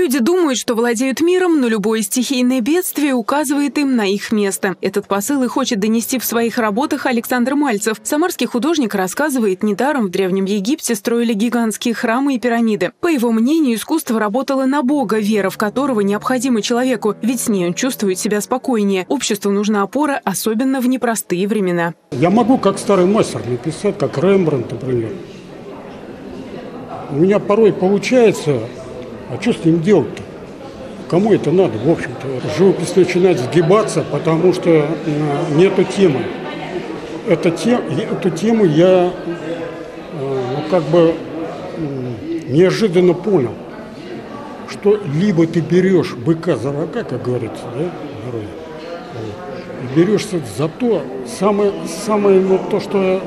Люди думают, что владеют миром, но любое стихийное бедствие указывает им на их место. Этот посыл и хочет донести в своих работах Александр Мальцев. Самарский художник рассказывает, недаром в Древнем Египте строили гигантские храмы и пирамиды. По его мнению, искусство работало на Бога, вера в которого необходима человеку, ведь с ней он чувствует себя спокойнее. Обществу нужна опора, особенно в непростые времена. Я могу как старый мастер написать, как Рембрандт, например. У меня порой получается а что с ним делать-то? Кому это надо, в общем-то? Живопись начинает сгибаться, потому что э, нету темы. Это тем, эту тему я э, ну, как бы неожиданно понял, что либо ты берешь быка за рога, как говорится, да, герой, и берешься за то, самое, самое ну, то, что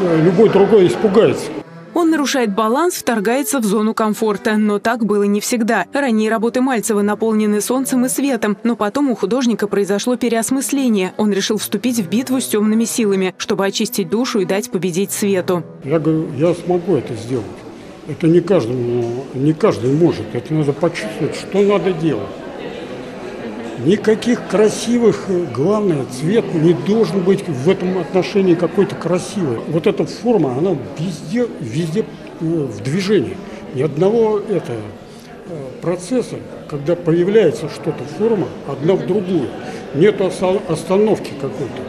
э, любой другой испугается. Он нарушает баланс, вторгается в зону комфорта. Но так было не всегда. Ранние работы Мальцева наполнены солнцем и светом, но потом у художника произошло переосмысление. Он решил вступить в битву с темными силами, чтобы очистить душу и дать победить свету. Я говорю, я смогу это сделать. Это не каждому, не каждый может. Это надо почувствовать, что надо делать. Никаких красивых, главное, цвет не должен быть в этом отношении какой-то красивый. Вот эта форма, она везде, везде э, в движении. Ни одного этого э, процесса, когда появляется что-то форма, одна в другую. Нет остановки какой-то.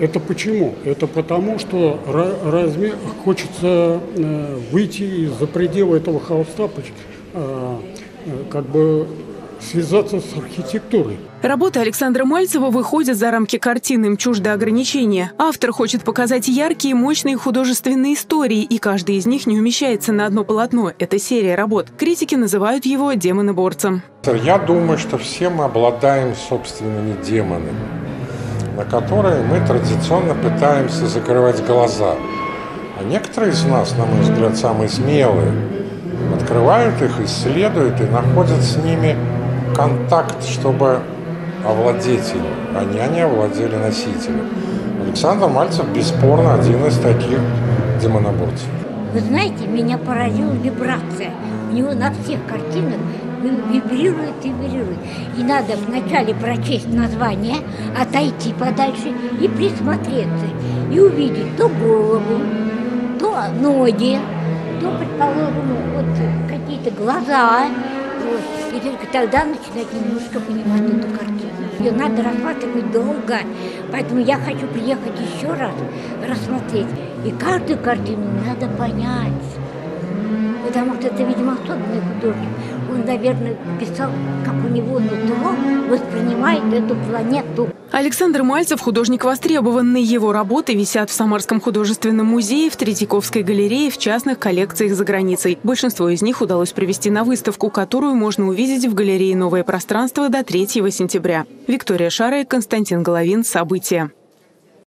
Это почему? Это потому, что размер, хочется э, выйти из-за предела этого холста, как бы связаться с архитектурой. Работа Александра Мальцева выходит за рамки картины, им чужды ограничения. Автор хочет показать яркие, мощные художественные истории, и каждый из них не умещается на одно полотно. Это серия работ. Критики называют его демоноборцем. Я думаю, что все мы обладаем собственными демонами, на которые мы традиционно пытаемся закрывать глаза. А некоторые из нас, на мой взгляд, самые смелые, открывают их, исследуют и находят с ними контакт, чтобы овладеть им, а не они овладели носителем. Александр Мальцев бесспорно один из таких демоноборцев. Вы знаете, меня поразила вибрация. У него на всех картинах вибрирует и вибрирует. И надо вначале прочесть название, отойти подальше и присмотреться. И увидеть то голову, то ноги, то, предположим, вот какие-то глаза, вот. И только тогда начинать немножко понимать эту картину. Ее надо рассматривать долго, поэтому я хочу приехать еще раз, рассмотреть. И каждую картину надо понять. Потому что это, видимо, особенный художник. Он, наверное, писал, как у него нутро воспринимает эту планету. Александр Мальцев – художник востребованный. Его работы висят в Самарском художественном музее, в Третьяковской галерее, в частных коллекциях за границей. Большинство из них удалось привести на выставку, которую можно увидеть в галерее «Новое пространство» до 3 сентября. Виктория Шарая, Константин Головин. События.